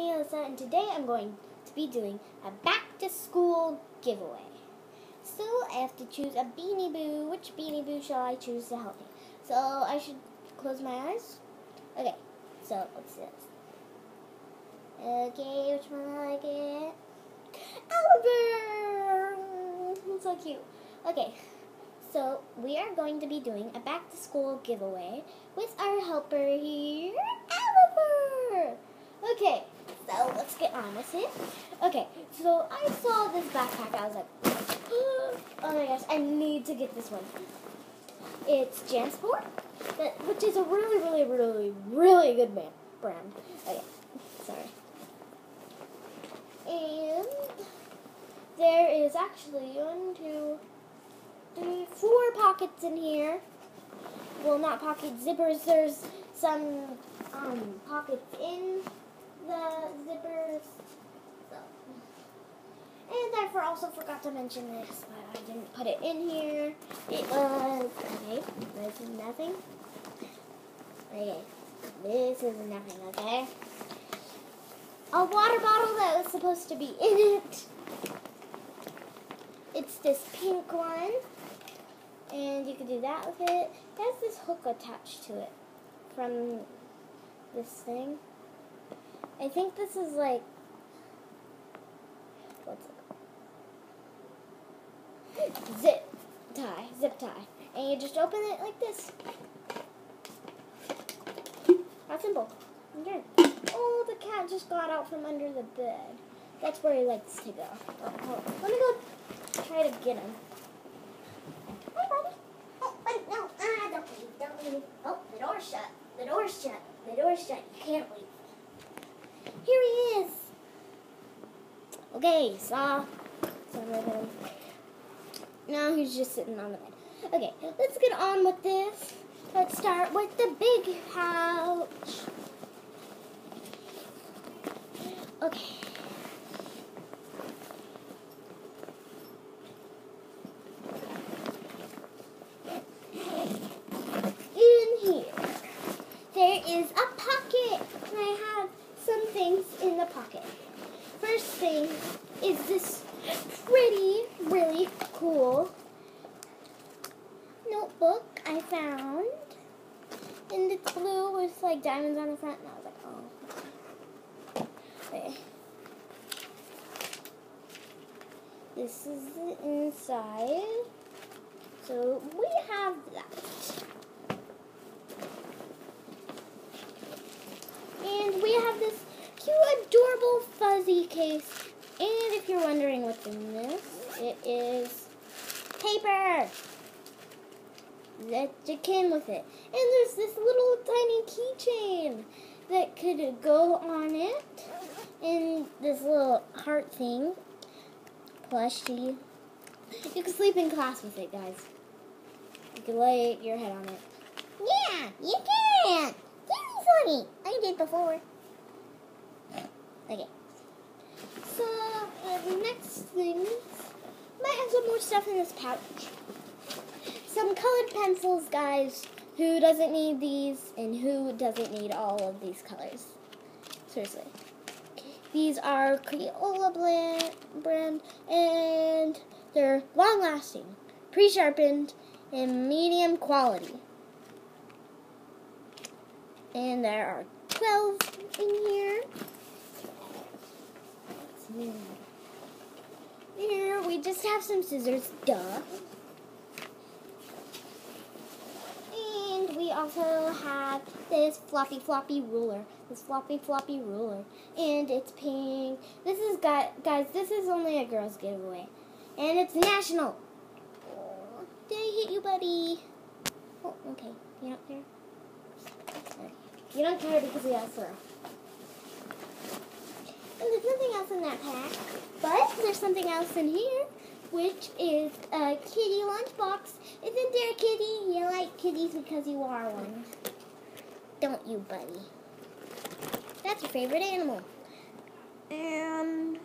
Alyssa, and today I'm going to be doing a back to school giveaway. So I have to choose a Beanie Boo. Which Beanie Boo shall I choose to help me? So I should close my eyes. Okay, so let's what's this? Okay, which one I get? Oliver! So cute. Okay, so we are going to be doing a back to school giveaway with our helper here, Oliver! Okay, get. Okay, so I saw this backpack. I was like, oh my gosh, I need to get this one. It's Jansport, which is a really, really, really, really good man, brand. Okay, sorry. And there is actually one, two, three, four pockets in here. Well, not pocket zippers. There's some um, pockets in the zippers. So. And I for also forgot to mention this, but I didn't put it in here. It was okay. This is nothing. Okay, this is nothing. Okay. A water bottle that was supposed to be in it. It's this pink one. And you can do that with it. It has this hook attached to it from this thing. I think this is like what's it called? Zip tie, zip tie. And you just open it like this. How simple. Okay. Oh, the cat just got out from under the bed. That's where he likes to go. Let me go try to get him. Hi, buddy. Oh, wait, no. Ah, don't leave. Don't leave. Oh, the door's shut. The door's shut. The door's shut. You can't leave. Here he is. Right him. Now he's just sitting on the bed. Okay, let's get on with this. Let's start with the big pouch. Okay. In here, there is a pocket. I have some things in the pocket. First thing is this pretty, really cool notebook I found. And it's blue with like diamonds on the front. And I was like, oh. Okay. This is the inside. So we have that. And we have this cute, adorable fuzzy case. And if you're wondering what's in this, it is paper that you can with it. And there's this little tiny keychain that could go on it. And this little heart thing. Plushie. You can sleep in class with it, guys. You can lay your head on it. Yeah, you can. Very funny. I did before. Okay. So, uh, the next thing might have some more stuff in this pouch some colored pencils, guys. Who doesn't need these and who doesn't need all of these colors? Seriously. These are Crayola brand and they're long lasting, pre sharpened, and medium quality. And there are 12 in here. Here we just have some scissors, duh. we also have this floppy floppy ruler. This floppy floppy ruler. And it's pink. This is, guys, this is only a girl's giveaway. And it's national. Oh, did I hit you, buddy? Oh, okay. You don't care? You don't care because we has throw. And there's nothing else in that pack. But there's something else in here which is a kitty lunchbox. Isn't there a kitty? You like kitties because you are one. Don't you, buddy? That's your favorite animal. And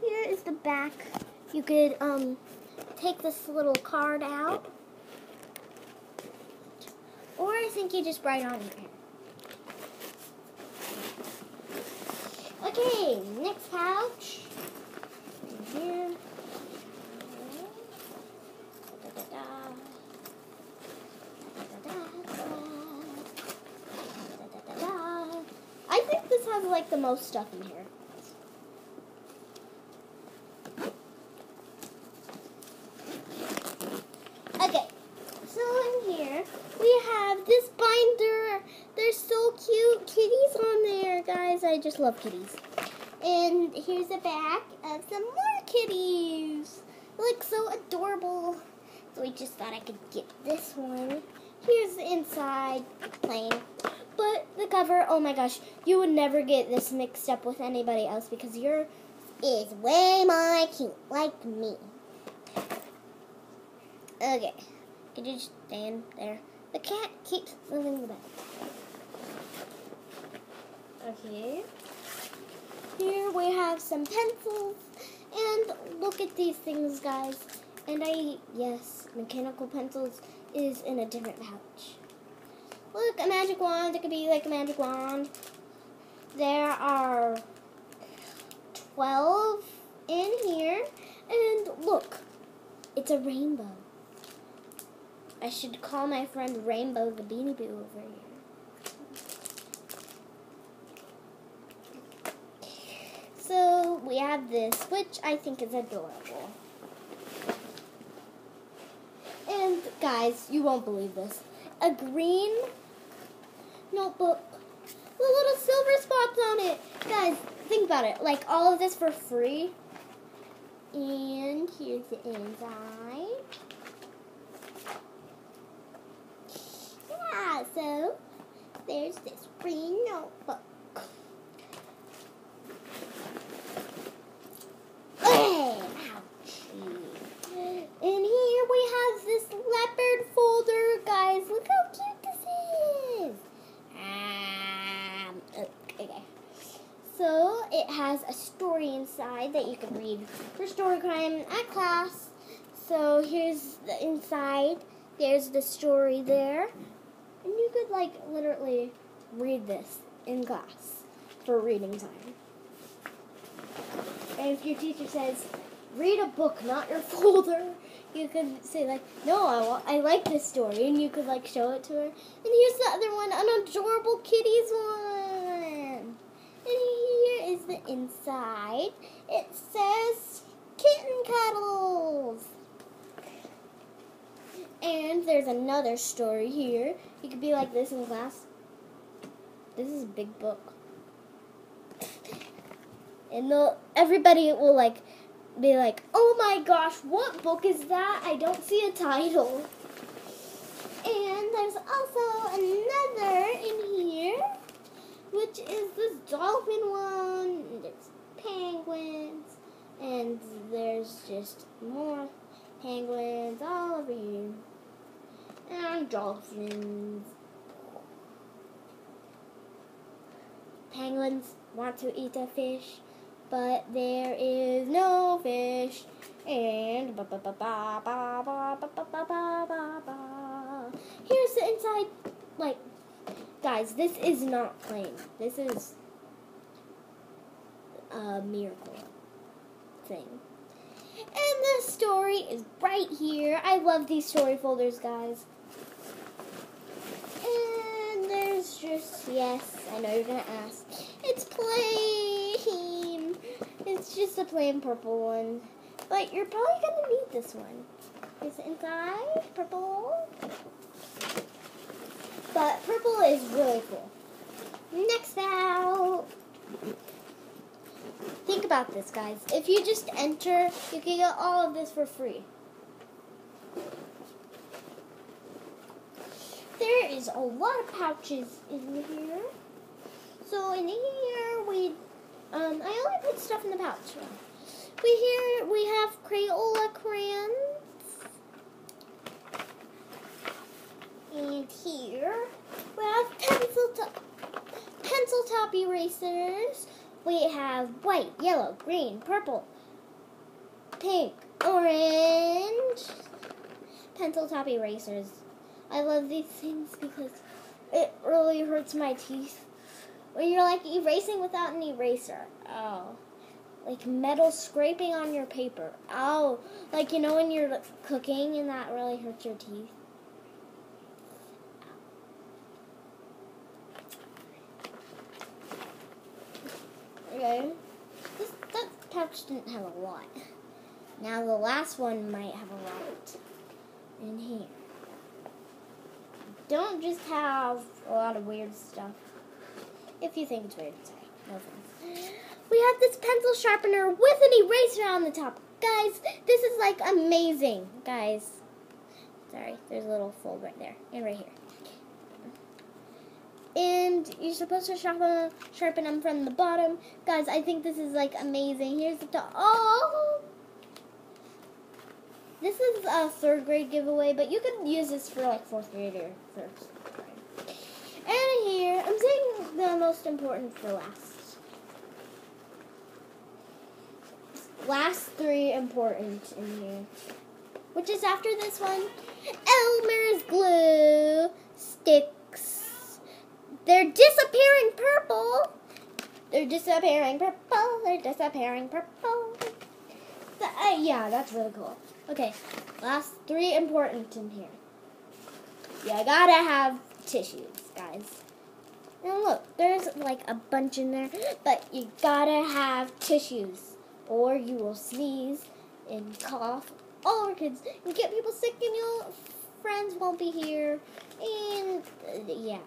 here is the back. You could um take this little card out. Or I think you just write on here. Okay, next pouch. In here. Da-da-da. Da-da-da-da. I think this has like the most stuff in here. Okay, so in here we have this binder. They're so cute. Kitties on there, guys. I just love kitties. And here's a back of some more kitties. Look so adorable. So I just thought I could get this one. Here's the inside, plain. But the cover, oh my gosh, you would never get this mixed up with anybody else because yours is way more cute, like me. Okay, could you just stand there? The cat keeps moving the bed. Okay. Here we have some pencils. And look at these things, guys. And I, yes, mechanical pencils is in a different pouch. Look, a magic wand. It could be like a magic wand. There are 12 in here. And look, it's a rainbow. I should call my friend Rainbow the Beanie Boo over here. So we have this, which I think is adorable. Guys, you won't believe this. A green notebook with little silver spots on it. Guys, think about it. Like all of this for free. And here's the inside. Yeah, so there's this green notebook. Ouchie. And here we have this leopard folder, guys. Look how cute this is. Um, okay. So it has a story inside that you can read for story time at class. So here's the inside. There's the story there. And you could like literally read this in class for reading time. And if your teacher says, read a book, not your folder, you could say like, no, I, wa- I like this story, and you could like show it to her. And here's the other one, an adorable kitties one. And here is the inside. It says there's another story here. You could be like this in class. This is a big book. And they'll, everybody will like be like, "Oh my gosh, what book is that? I don't see a title." And there's also another in here, which is this dolphin one. And there's penguins, and there's just more penguins all over here, dolphins. Penguins want to eat a fish, but there is no fish. And ba ba ba ba ba ba ba ba ba ba ba ba. Here's the inside. Like, guys, this is not plain. This is a miracle thing. And this story is right here. I love these story folders, guys. And just, yes, I know you're to ask. It's plain. It's just a plain purple one. But you're probably to need this one. Is it inside? Purple. But purple is really cool. Next out. Think about this, guys. If you just enter, you can get all of this for free. There is a lot of pouches in here. So in here we, um, I only put stuff in the pouch. We here we have Crayola crayons. And here we have pencil top, pencil top erasers. We have white, yellow, green, purple, pink, orange pencil top erasers. I love these things because it really hurts my teeth When you're like erasing without an eraser. Oh. Like metal scraping on your paper. Oh. Like you know when you're cooking and that really hurts your teeth. Okay. This that couch didn't have a lot. Now the last one might have a lot in here. Don't just have a lot of weird stuff. If you think it's weird, sorry. No offense. We have this pencil sharpener with an eraser on the top. Guys, this is like amazing. Guys. Sorry, there's a little fold right there. And right here. And you're supposed to uh, sharpen, sharpen them from the bottom. Guys, I think this is like amazing. Here's the top. Oh! This is a third grade giveaway, but you could use this for like fourth grade or first grade. And here, I'm saying the most important for last. Last three important in here. Which is after this one. Elmer's glue sticks. They're disappearing purple. They're disappearing purple. They're disappearing purple. Uh, yeah, that's really cool. Okay, last three important in here. You gotta have tissues, guys. Now look, there's like a bunch in there, but you gotta have tissues, or you will sneeze and cough all our kids and get people sick, and your friends won't be here, and uh, yeah.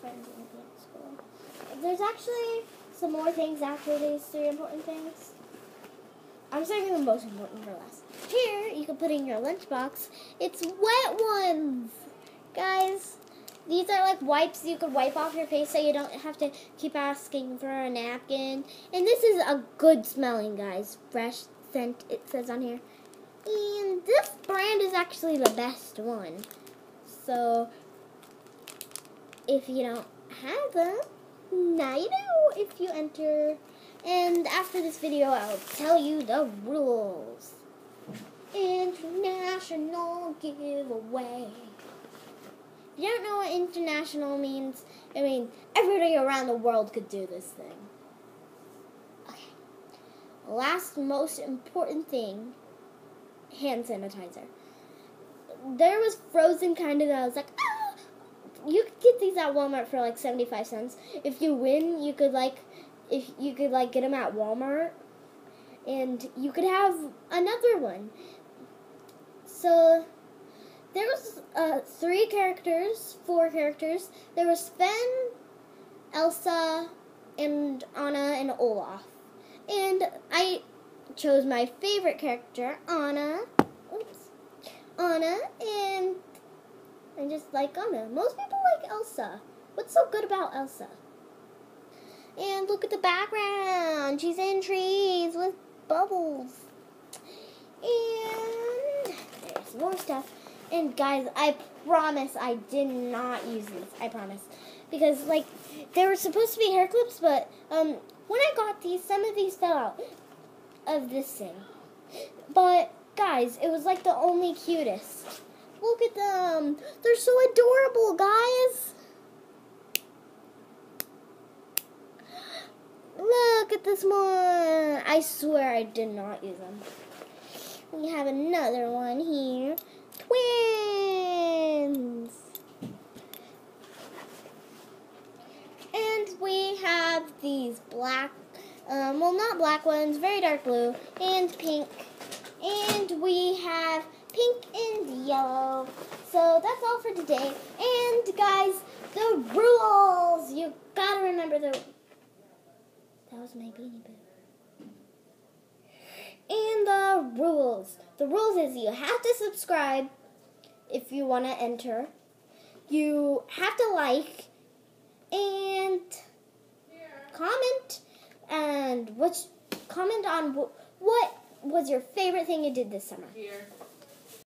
Friends won't be at school. There's actually some more things after these three important things. I'm saving the most important for last. Here, you can put in your lunchbox. It's wet ones! Guys, these are like wipes you could wipe off your face so you don't have to keep asking for a napkin. And this is a good smelling, guys. Fresh scent, it says on here. And this brand is actually the best one. So, if you don't have them, now you know if you enter. And after this video, I'll tell you the rules. International giveaway. If you don't know what international means, I mean, everybody around the world could do this thing. Okay. Last most important thing hand sanitizer. There was frozen kind of that I was like, ah! You could get these at Walmart for like 75 cents. If you win, you could like, if you could like get them at Walmart. And you could have another one. So there was uh, three characters, four characters. There was Sven, Elsa, and Anna and Olaf. And I chose my favorite character, Anna. Oops. Anna, and I just like Anna. Most people like Elsa. What's so good about Elsa? And look at the background. She's in trees with bubbles. And there's more stuff. And guys, I promise I did not use these. I promise. Because like they were supposed to be hair clips, but um when I got these, some of these fell out of this thing. But guys, it was like the only cutest. Look at them. They're so adorable, guys. Look at this one. I swear I did not use them. We have another one here. Twins. And we have these black, um, well, not black ones, very dark blue, and pink. And we have pink and yellow. So that's all for today. And guys, the rules. You gotta remember the. That was my beanie boo. And the rules. The rules is you have to subscribe if you want to enter. You have to like and comment and what's comment on what was your favorite thing you did this summer. Here.